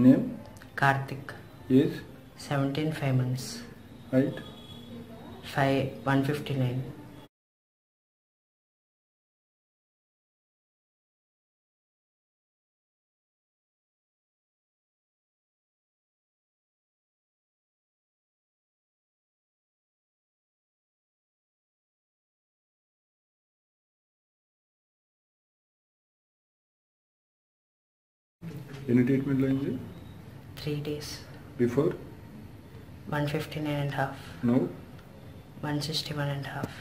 Name? Karthik. Age? 17 5 months. Height? 5 159. ఎన్ని ట్రీట్మెంట్లు అయింది 3 days. Before 159 and a half. No 161 and a half.